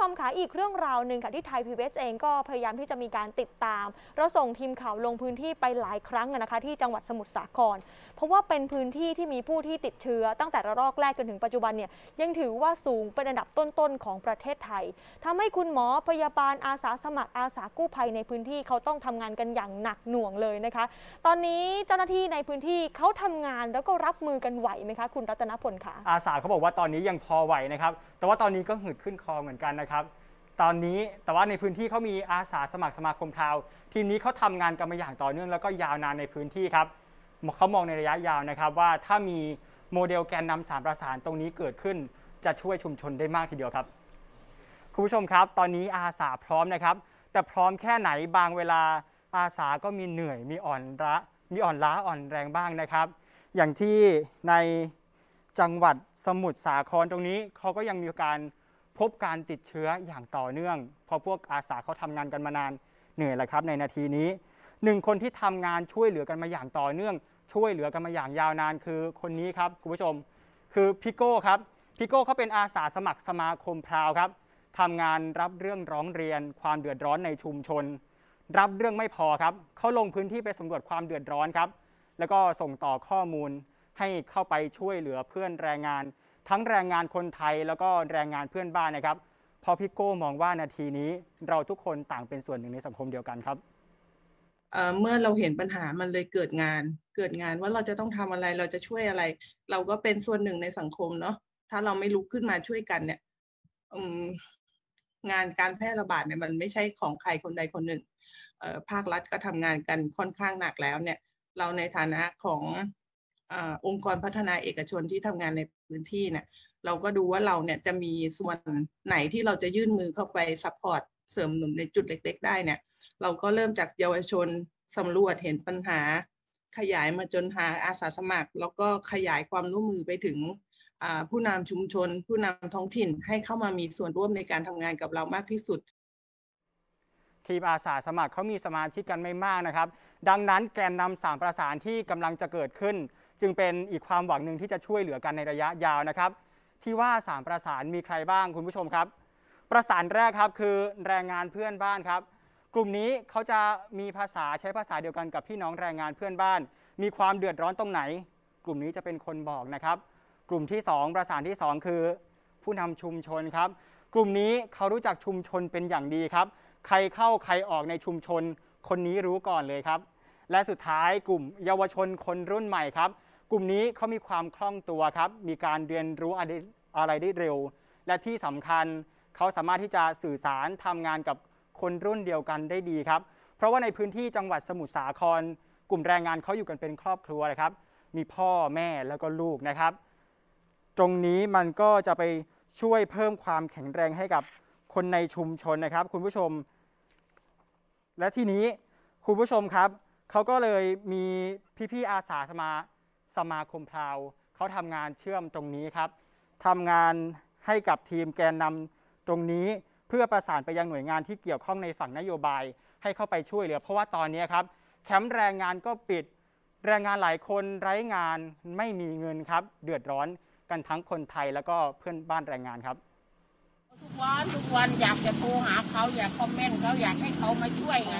ชมคะอีกเรื่องราวหนึ่งค่ะที่ไทยพีบีเอองก็พยายามที่จะมีการติดตาม เราส่งทีมข่าวลงพื้นที่ไปหลายครั้งนะคะ ที่จังหวัดสมุทรสาคร เพราะว่าเป็นพื้นที่ที่มีผู้ที่ติดเชื้อ ตั้งแต่ระลอกแรกจนถึงปัจจุบันเนี่ยยังถือว่าสูงเป็นอันดับต้นๆของประเทศไทยทำให้คุณหมอพยาบาลอาสาสมัครอาสากู้ภัยในพื้นที่เขาต้องทำงานกันอย่างหนักหน่วงเลยนะคะ ตอนนี้เจ้าหน้าที่ในพื้นที่เขาทำงานแล้วก็รับมือกันไหวไหมคะ คุณรัตนพลคะอาสาเขาบอกว่าตอนนี้ยังพอไหวนะครับ แต่ว่าตอนนี้ก็หืดขึ้นคอเหมือนกันนะครับ ตอนนี้แต่ว่าในพื้นที่เขามีอาสาสมัครสมาคมพราว ทีมนี้เขาทำงานกันมาอย่างต่อเนื่องแล้วก็ยาวนานในพื้นที่ครับเขามองในระยะยาวนะครับว่าถ้ามีโมเดลแกนนำสามประสานตรงนี้เกิดขึ้น จะช่วยชุมชนได้มากทีเดียวครับ คุณผู้ชมครับ ตอนนี้อาสาพร้อมนะครับ แต่พร้อมแค่ไหนบางเวลาอาสาก็มีเหนื่อยมีอ่อนล้ามีอ่อนล้าอ่อนแรงบ้างนะครับ อย่างที่ใน จังหวัดสมุทรสาครตรงนี้เขาก็ยังมีการพบการติดเชื้ออย่างต่อเนื่อง เพราะพวกอาสาเขาทำงานกันมานานเหนื่อยแหละครับ ในนาทีนี้หนึ่งคนที่ทำงานช่วยเหลือกันมาอย่างต่อเนื่อง ช่วยเหลือกันมาอย่างยาวนานคือคนนี้ครับคุณผู้ชม คือพี่โก้ครับพี่โก้เขาเป็นอาสาสมัครสมาคมพราวครับทำงานรับเรื่องร้องเรียน ความเดือดร้อนในชุมชน รับเรื่องไม่พอครับเขาลงพื้นที่ไปสำรวจความเดือดร้อนครับ แล้วก็ส่งต่อข้อมูล ให้เข้าไปช่วยเหลือเพื่อนแรงงาน ทั้งแรงงานคนไทยแล้วก็แรงงานเพื่อนบ้านนะครับเพราะพี่โก้มองว่านาทีนี้เราทุกคนต่างเป็นส่วนหนึ่งในสังคมเดียวกันครับเมื่อเราเห็นปัญหามันเลยเกิดงาน เกิดงานว่าเราจะต้องทำอะไรเราจะช่วยอะไร เราก็เป็นส่วนหนึ่งในสังคมเนาะถ้าเราไม่ลุกขึ้นมาช่วยกันเนี่ยงานการแพร่ระบาดเนี่ยมันไม่ใช่ของใครคนใดคนหนึ่งภาครัฐก็ทำงานกันค่อนข้างหนักแล้วเนี่ย เราในฐานะของ อองค์กรพัฒนาเอกชนที่ทำงานในพื้นที่เนี่ยเราก็ดูว่าเราเนี่ยจะมีส่วนไหนที่เราจะยื่นมือเข้าไป support เสริมหนุนในจุดเล็ก ๆ ได้เนี่ย เราก็เริ่มจากเยาวชนสำรวจเห็นปัญหา ขยายมาจนหาอาสาสมัคร แล้วก็ขยายความร่วมมือไปถึงผู้นำชุมชน ผู้นำท้องถิ่นให้เข้ามามีส่วนร่วมในการทำงานกับเรามากที่สุด ทีมอาสาสมัครเขามีสมาชิกกันไม่มากนะครับ ดังนั้นแกนนำสามประสานที่กำลังจะเกิดขึ้น จึงเป็นอีกความหวังหนึ่งที่จะช่วยเหลือกันในระยะยาวนะครับ ที่ว่าสามประสานมีใครบ้างคุณผู้ชมครับ ประสานแรกครับคือแรงงานเพื่อนบ้านครับ กลุ่มนี้เขาจะมีภาษาใช้ภาษาเดียวกันกับพี่น้องแรงงานเพื่อนบ้าน มีความเดือดร้อนตรงไหน กลุ่มนี้จะเป็นคนบอกนะครับ กลุ่มที่ 2 ประสานที่ 2 คือ ผู้นำชุมชนครับ กลุ่มนี้เขารู้จักชุมชนเป็นอย่างดีครับ ใครเข้าใครออกในชุมชน คนนี้รู้ก่อนเลยครับ และสุดท้ายกลุ่มเยาวชนคนรุ่นใหม่ครับ กลุ่มนี้เขามีความคล่องตัวครับ มีการเรียนรู้อะไรได้เร็ว และที่สำคัญเขาสามารถที่จะสื่อสารทำงานกับคนรุ่นเดียวกันได้ดีครับ เพราะว่าในพื้นที่จังหวัดสมุทรสาคร กลุ่มแรงงานเขาอยู่กันเป็นครอบครัวนะครับ มีพ่อแม่แล้วก็ลูกนะครับ ตรงนี้มันก็จะไปช่วยเพิ่มความแข็งแรงให้กับคนในชุมชนนะครับ คุณผู้ชม และที่นี้คุณผู้ชมครับเขาก็เลยมีพี่ๆอาสาสมา สมาคมพราวเขาทำงานเชื่อมตรงนี้ครับทำงานให้กับทีมแกนนำตรงนี้เพื่อประสานไปยังหน่วยงานที่เกี่ยวข้องในฝั่งนโยบาย ให้เข้าไปช่วยเหลือ เพราะว่าตอนนี้ครับแคมป์แรงงานก็ปิด แรงงานหลายคนไร้งานไม่มีเงินครับ เดือดร้อนกันทั้งคนไทยแล้วก็เพื่อนบ้านแรงงานครับ ทุกวันทุกวันอยากจะโทรหาเขาอยากคอมเมนต์เขาอยากให้เขามาช่วยไง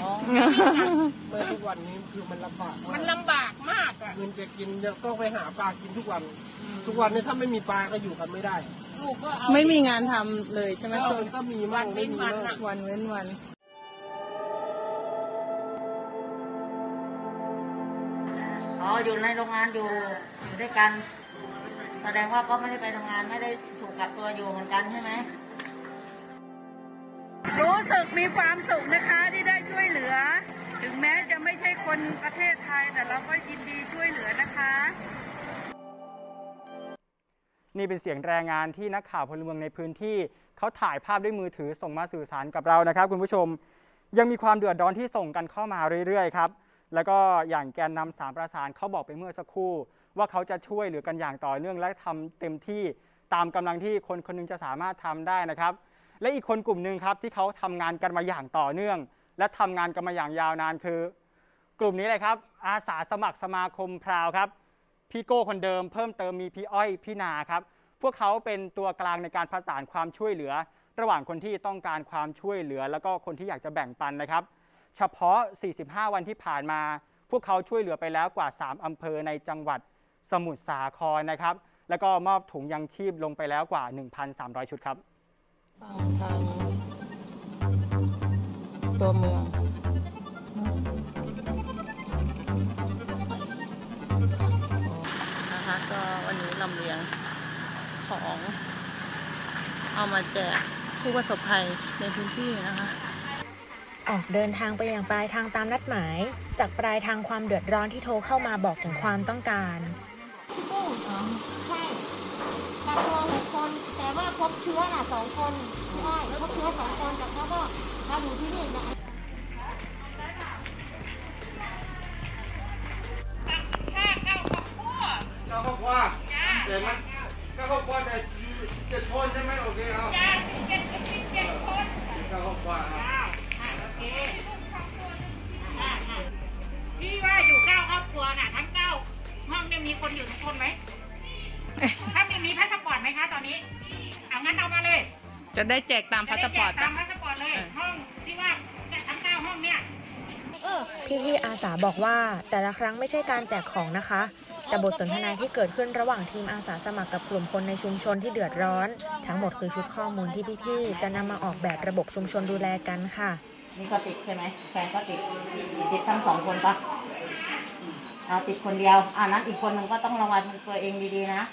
เมื่อทุกวันนี้คือมันลำบากมันลำบากมากอะเงินจะกินยังต้องไปหาปลากินทุกวัน ทุกวันนี้ถ้าไม่มีปลาก็อยู่กันไม่ได้ลูกก็เอาไม่มีงานทำเลยใช่ไหมก็ช่วงมันก็มีมั่งไม่มีมั่งวันเว้นวัน อ๋ออยู่ในโรงงานอยู่อยู่ด้วยกัน แสดงว่าก็ไม่ได้ไปทำงานไม่ได้ถูกกักตัวอยู่เหมือนกันใช่ไหม รู้สึกมีความสุขนะคะที่ได้ช่วยเหลือ ถึงแม้จะไม่ใช่คนประเทศไทยแต่เราก็ยินดีช่วยเหลือนะคะ นี่เป็นเสียงแรงงานที่นักข่าวพลเมืองในพื้นที่เขาถ่ายภาพด้วยมือถือส่งมาสื่อสารกับเรานะครับ คุณผู้ชมยังมีความเดือดร้อนที่ส่งกันเข้ามาเรื่อยๆครับแล้วก็อย่างแกนนำสามประสานเขาบอกไปเมื่อสักครู่ ว่าเขาจะช่วยเหลือกันอย่างต่อเนื่องและทำเต็มที่ตามกำลังที่คนคนหนึงจะสามารถทำได้นะครับ และอีกคนกลุ่มหนึ่งครับที่เขาทำงานกันมาอย่างต่อเนื่อง และทำงานกันมาอย่างยาวนานคือ กลุ่มนี้เลยครับ อาสาสมัครสมาคมพราวครับพี่โก้คนเดิมเพิ่มเติมมีพี่อ้อยพี่นาครับพวกเขาเป็นตัวกลางในการประสานความช่วยเหลือ ระหว่างคนที่ต้องการความช่วยเหลือ แล้วก็คนที่อยากจะแบ่งปันนะครับ เฉพาะ 45 วันที่ผ่านมา พวกเขาช่วยเหลือไปแล้วกว่า 3 อำเภอในจังหวัดสมุทรสาครนะครับ แล้วก็มอบถุงยังชีพลงไปแล้วกว่า 1,300 ชุดครับ ทางตัวเมืองนะคะก็วันนี้ลำเลียงของ เอามาแจกผู้ประสบภัยในพื้นที่นะคะออกเดินทางไปอย่างปลายทางตามนัดหมาย จากปลายทางความเดือดร้อนที่โทรเข้ามาบอกถึงความต้องการ กุ้งอ๋อใช่กักตัวหกคน แต่ว่าพบเชื้อน่ะสองคนใช่พบเชื้อสองคนแต่เขาก็มาอยู่ที่นี่นะเก้าครอบครัวแต่มันเก้าครอบครัวแต่เจ็ดคนใช่ไหมโอเคครับ ได้แจกตามพาสปอร์ตจะได้แจกตามพาสปอร์ตเลยห้องที่ว่าทั้งเก้าห้องเนี่ยพี่ๆอาสาบอกว่าแต่ละครั้งไม่ใช่การแจกของนะคะ แต่บทสนทนาที่เกิดขึ้นระหว่างทีมอาสาสมัครกับกลุ่มคนในชุมชนที่เดือดร้อน ทั้งหมดคือชุดข้อมูลที่พี่ๆจะนำมาออกแบบระบบชุมชนดูแลกันค่ะนี่ก็ติดใช่ไหมแฟนก็ติดติดทั้งสองคนปะเอาติดคนเดียวอ่านั้นอีกคนหนึ่งก็ต้องระวังตัวเองดีๆนะ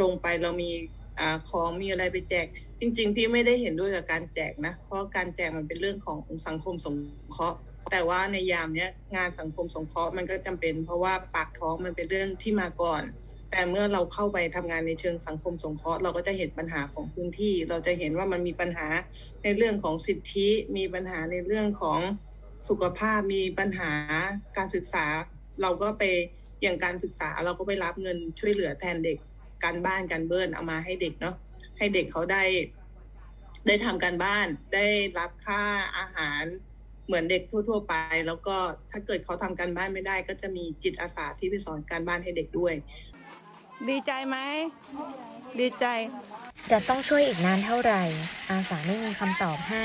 ลงไปเรามี อของมีอะไรไปแจก จริง ๆ พี่ไม่ได้เห็นด้วยกับการแจกนะ เพราะการแจกมันเป็นเรื่องของสังคมสงเคราะห์แต่ว่าในยามเนี้ยงานสังคมสงเคราะห์มันก็จำเป็น เพราะว่าปากท้องมันเป็นเรื่องที่มาก่อน แต่เมื่อเราเข้าไปทำงานในเชิงสังคมสงเคราะห์เราก็จะเห็นปัญหาของพื้นที่ เราจะเห็นว่ามันมีปัญหาในเรื่องของสิทธิมีปัญหาในเรื่องของสุขภาพมีปัญหาการศึกษา เราก็ไปอย่างการศึกษาเราก็ไปรับเงินช่วยเหลือแทนเด็ก การบ้านการเบิ้ลเอามาให้เด็กเนาะให้เด็กเขาได้ ได้ทำการบ้าน ได้รับค่าอาหารเหมือนเด็กทั่ว ๆ ไป แล้วก็ถ้าเกิดเขาทำการบ้านไม่ได้ ก็จะมีจิตอาสาที่ไปสอนการบ้านให้เด็กด้วย ดีใจไหมดีใจ จะต้องช่วยอีกนานเท่าไหร่ อาสาไม่มีคำตอบให้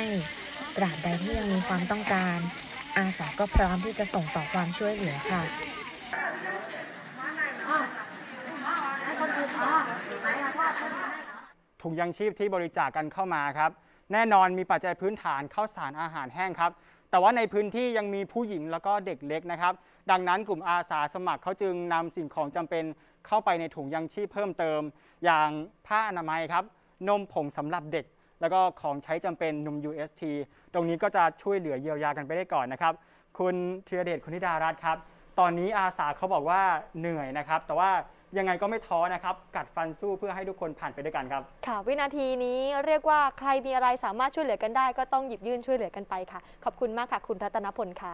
ตราบใดที่ยังมีความต้องการ อาสาก็พร้อมที่จะส่งต่อความช่วยเหลือค่ะ ถุงยังชีพที่บริจาคกันเข้ามาครับ แน่นอนมีปัจจัยพื้นฐานข้าวสารอาหารแห้งครับ แต่ว่าในพื้นที่ยังมีผู้หญิงแล้วก็เด็กเล็กนะครับ ดังนั้นกลุ่มอาสาสมัครเขาจึงนำสิ่งของจำเป็นเข้าไปในถุงยังชีพเพิ่มเติม อย่างผ้าอนามัยครับนมผงสำหรับเด็ก แล้วก็ของใช้จำเป็นนม UST ตรงนี้ก็จะช่วยเหลือเยียวยากันไปได้ก่อนนะครับ คุณธีรเดชคุณธิดารัตน์ครับ ตอนนี้อาสาเขาบอกว่าเหนื่อยนะครับ แต่ว่า ยังไงก็ไม่ท้อนะครับ กัดฟันสู้เพื่อให้ทุกคนผ่านไปด้วยกันครับ ค่ะ วินาทีนี้เรียกว่าใครมีอะไรสามารถช่วยเหลือกันได้ ก็ต้องหยิบยื่นช่วยเหลือกันไปค่ะ ขอบคุณมากค่ะ คุณรัตนพลค่ะ